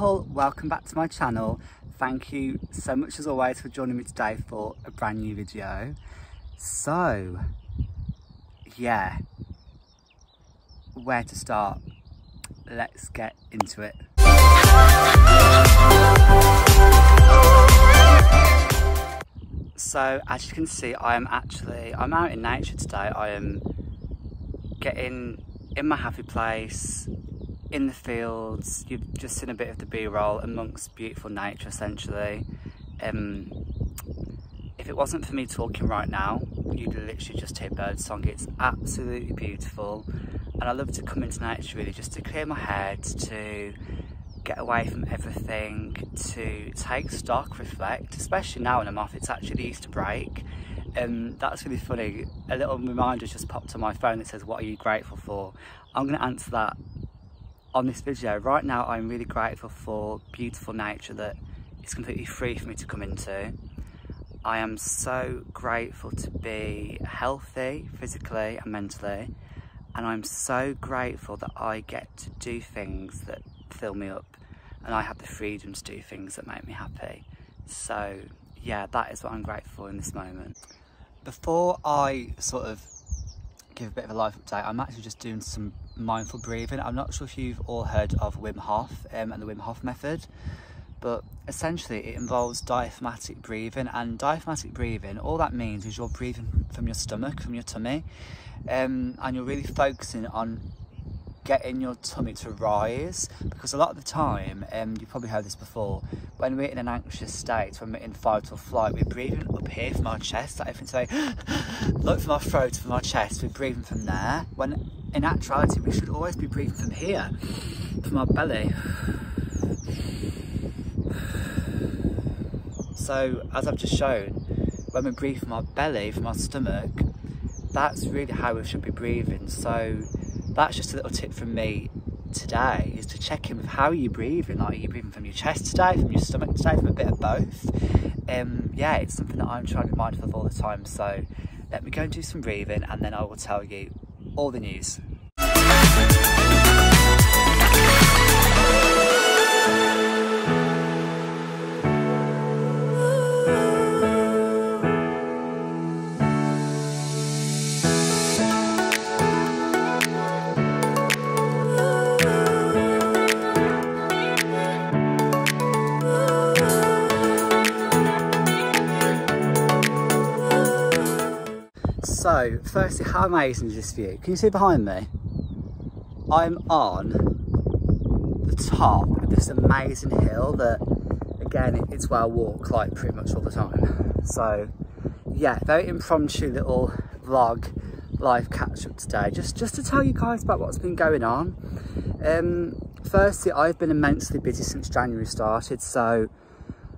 people, welcome back to my channel. Thank you so much as always for joining me today for a brand new video. So, yeah, where to start? Let's get into it. So as you can see, I am actually, I'm out in nature today. I am getting in my happy place, in the fields. You've just seen a bit of the B-roll amongst beautiful nature essentially. Um, if it wasn't for me talking right now, you'd literally just hear bird song. It's absolutely beautiful. And I love to come into nature really just to clear my head, to get away from everything, to take stock, reflect, especially now when I'm off, it's actually the Easter break. Um, that's really funny. A little reminder just popped on my phone that says, what are you grateful for? I'm to answer that on this video. Right now, I'm really grateful for beautiful nature that is completely free for me to come into. I am so grateful to be healthy physically and mentally. And I'm so grateful that I get to do things that fill me up and I have the freedom to do things that make me happy. So yeah, that is what I'm grateful in this moment. Before I sort of give a bit of a life update, I'm actually just doing some mindful breathing. I'm not sure if you've all heard of Wim Hof um, and the Wim Hof method, but essentially it involves diaphragmatic breathing and diaphragmatic breathing, all that means is you're breathing from your stomach, from your tummy, um, and you're really focusing on getting your tummy to rise because a lot of the time, um, you probably heard this before, when we're in an anxious state, when we're in fight or flight, we're breathing up here from our chest, like everything say, look from our throat, from our chest, we're breathing from there, when in actuality we should always be breathing from here, from our belly. So as I've just shown, when we breathe from our belly, from our stomach, that's really how we should be breathing. So that's just a little tip from me today is to check in with how are you breathing? Like are you breathing from your chest today from your stomach today from a bit of both? Um yeah it's something that i'm trying to be mindful of all the time so let me go and do some breathing and then i will tell you all the news So, firstly, how amazing is this view? Can you see behind me? I'm on the top of this amazing hill that, again, it's where I walk like pretty much all the time. So, yeah, very impromptu little vlog, live catch up today, just, just to tell you guys about what's been going on. Um, firstly, I've been immensely busy since January started, so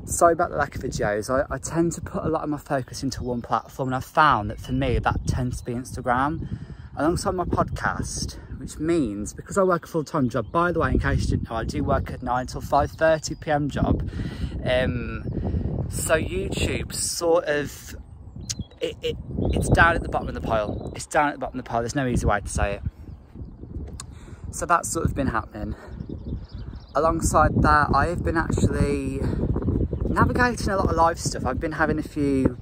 sorry about the lack of videos. I, I, tend to put a lot of my focus into one platform and I've found that for me that tends to be Instagram alongside my podcast, which means because I work a full-time job, by the way, in case you didn't know, I do work at 9 till 5.30pm job. Um, so YouTube sort of, it, it, it's down at the bottom of the pile. It's down at the bottom of the pile. There's no easy way to say it. So that's sort of been happening. Alongside that, I have been actually navigating a lot of life stuff. I've been having a few,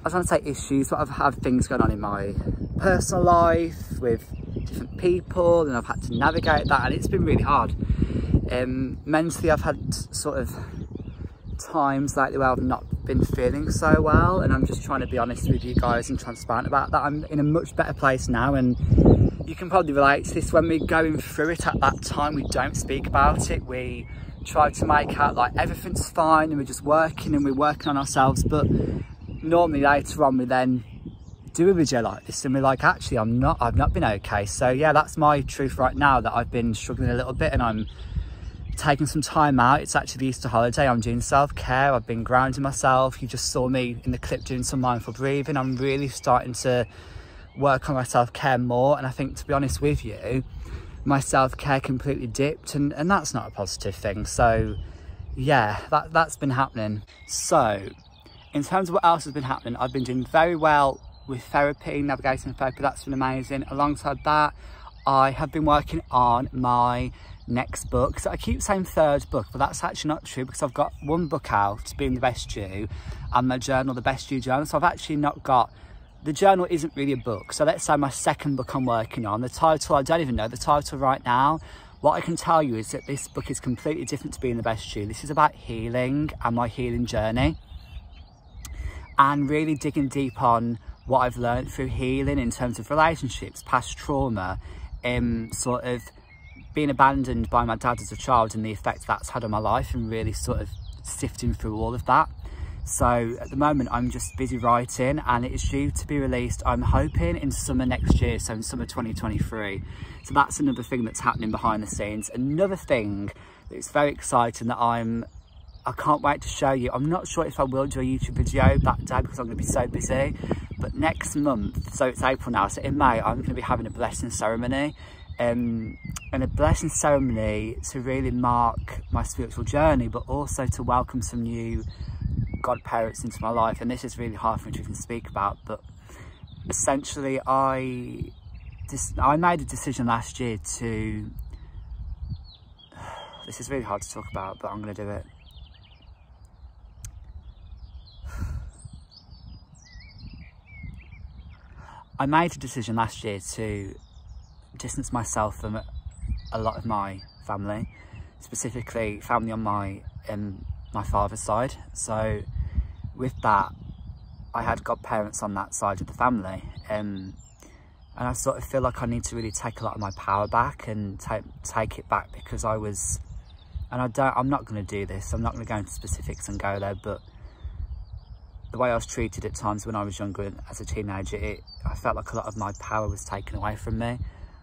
I was trying to say issues, but I've had things going on in my personal life with different people and I've had to navigate that and it's been really hard. Um, mentally I've had sort of times lately where I've not been feeling so well and I'm just trying to be honest with you guys and transparent about that. I'm in a much better place now and you can probably relate to this when we're going through it at that time we don't speak about it we try to make out like everything's fine and we're just working and we're working on ourselves but normally later on we then do a video like this and we're like actually I'm not I've not been okay. So yeah that's my truth right now that I've been struggling a little bit and I'm taking some time out. It's actually the Easter holiday. I'm doing self-care. I've been grounding myself. You just saw me in the clip doing some mindful breathing. I'm really starting to work on my self-care more. And I think to be honest with you my self-care completely dipped and, and that's not a positive thing. So yeah, that, that's been happening. So in terms of what else has been happening, I've been doing very well with therapy, navigating therapy, that's been amazing. Alongside that, I have been working on my next book. So I keep saying third book, but that's actually not true because I've got one book out, Being the Best You, and my journal, The Best You Journal. So I've actually not got, the journal isn't really a book. So let's say my second book I'm working on, the title, I don't even know the title right now. What I can tell you is that this book is completely different to Being the Best You. This is about healing and my healing journey and really digging deep on what I've learned through healing in terms of relationships, past trauma, um, sort of being abandoned by my dad as a child and the effect that's had on my life and really sort of sifting through all of that. So at the moment, I'm just busy writing and it is due to be released, I'm hoping in summer next year, so in summer 2023. So that's another thing that's happening behind the scenes. Another thing that's very exciting that I'm, I can't wait to show you. I'm not sure if I will do a YouTube video that day because I'm gonna be so busy, but next month, so it's April now, so in May, I'm gonna be having a blessing ceremony um, and a blessing ceremony to really mark my spiritual journey, but also to welcome some new godparents into my life. And this is really hard for me to even speak about, but essentially I, I made a decision last year to, this is really hard to talk about, but I'm going to do it. I made a decision last year to distance myself from a lot of my family, specifically family on my um, my father's side. So with that, I had godparents on that side of the family. Um, and I sort of feel like I need to really take a lot of my power back and take take it back because I was, and I don't, I'm not going to do this. I'm not going to go into specifics and go there, but the way I was treated at times when I was younger and as a teenager, it, I felt like a lot of my power was taken away from me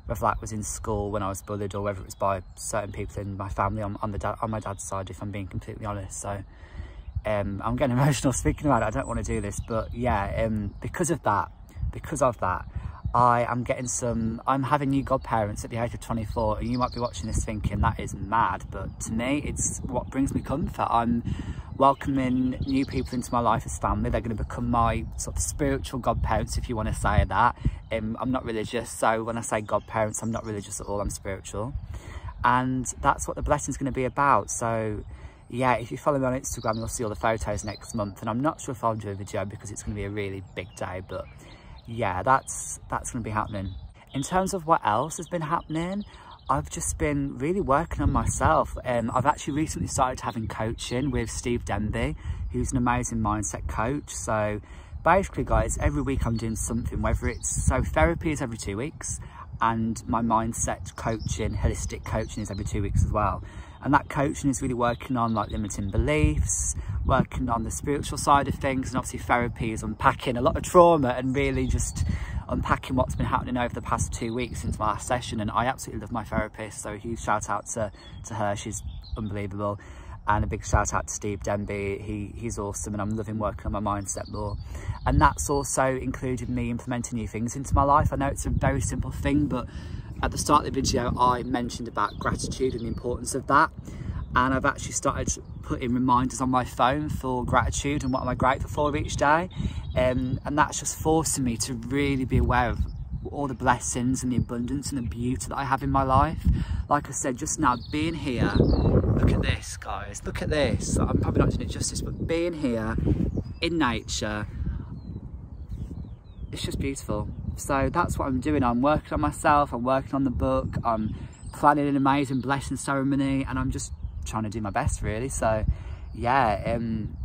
whether that was in school when I was bullied or whether it was by certain people in my family on, on the on my dad's side, if I'm being completely honest. So um, I'm getting emotional speaking about it. I don't want to do this, but yeah, um, because of that, because of that, I am getting some, I'm having new godparents at the age of 24 and you might be watching this thinking that is mad, but to me, it's what brings me comfort. I'm welcoming new people into my life as family. They're going to become my sort of spiritual godparents, if you want to say that. Um, I'm not religious, so when I say godparents, I'm not religious at all, I'm spiritual. And that's what the blessing is going to be about. So yeah, if you follow me on Instagram, you'll see all the photos next month. And I'm not sure if I'll do a video because it's going to be a really big day, but yeah, that's, that's going to be happening. In terms of what else has been happening, I've just been really working on myself. Um, I've actually recently started having coaching with Steve Denby, who's an amazing mindset coach. So basically guys, every week I'm doing something, whether it's, so therapy is every two weeks and my mindset coaching, holistic coaching is every two weeks as well. And that coaching is really working on like limiting beliefs, working on the spiritual side of things, and obviously therapy is unpacking a lot of trauma and really just unpacking what's been happening over the past two weeks since my last session. And I absolutely love my therapist, so a huge shout out to, to her, she's unbelievable. And a big shout out to Steve Denby, he, he's awesome and I'm loving working on my mindset more. And that's also included me implementing new things into my life. I know it's a very simple thing, but at the start of the video, I mentioned about gratitude and the importance of that. And I've actually started putting reminders on my phone for gratitude and what am I grateful for each day. Um, and that's just forcing me to really be aware of all the blessings and the abundance and the beauty that I have in my life. Like I said just now, being here, look at this guys, look at this. I'm probably not doing it justice, but being here in nature, it's just beautiful. So that's what I'm doing. I'm working on myself, I'm working on the book, I'm planning an amazing blessing ceremony and I'm just trying to do my best really. So yeah, um,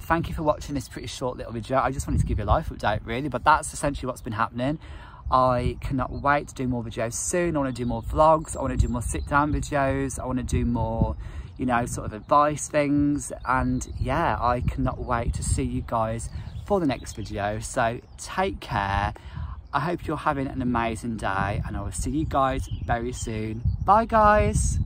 thank you for watching this pretty short little video. I just wanted to give you a life update really, but that's essentially what's been happening. I cannot wait to do more videos soon. I want to do more vlogs. I want to do more sit down videos. I want to do more, you know, sort of advice things. And yeah, I cannot wait to see you guys for the next video. So take care. I hope you're having an amazing day and I will see you guys very soon. Bye guys.